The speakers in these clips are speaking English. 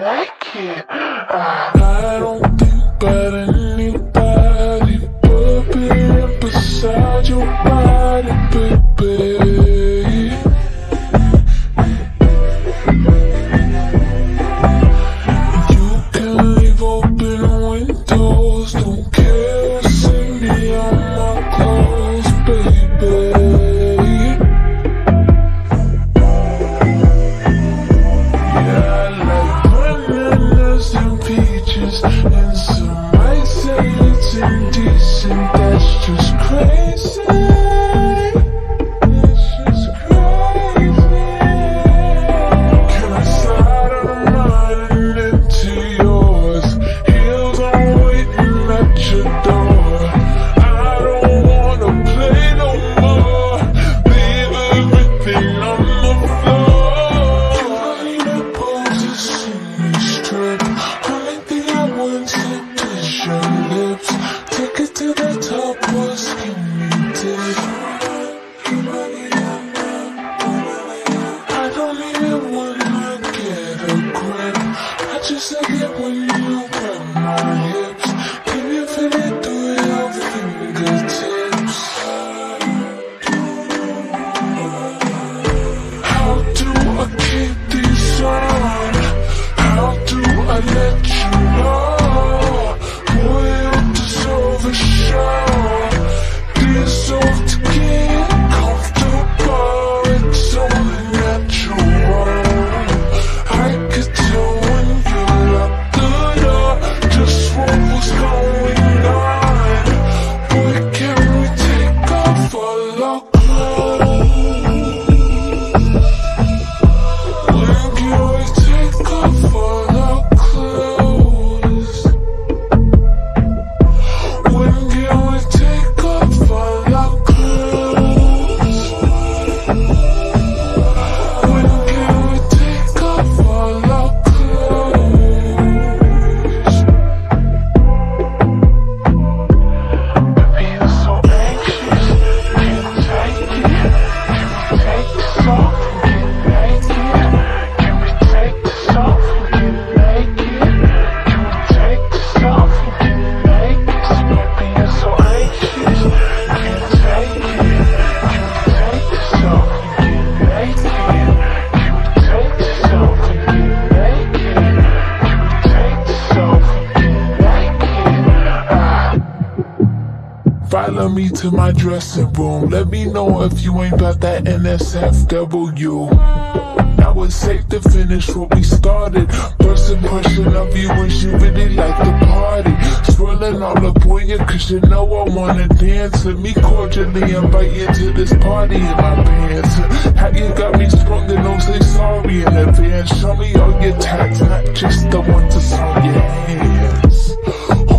naked? Ah. I don't Follow me to my dressing room. Let me know if you ain't about that NSFW. Now it's safe to finish what we started. First impression of you is you really like the party. Swirling all up on you cause you know I wanna dance. Let me cordially invite you to this party in my pants. How you got me sprung and don't say sorry in advance. Show me all your tags, not just the ones that's on your hands.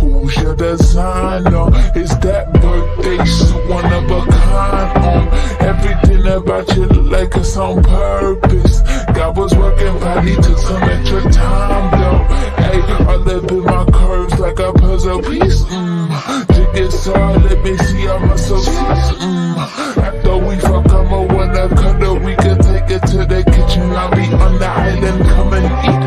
Who's your designer? Is that face. One of a kind on everything about you look like it's on purpose. God was working, probably took some extra time though. Hey, I up in my curves like a puzzle piece. Mmm, jig it let me see all my so Mmm, after we fuck, I'ma wanna cuddle. We can take it to the kitchen. I'll be on the island, come and eat.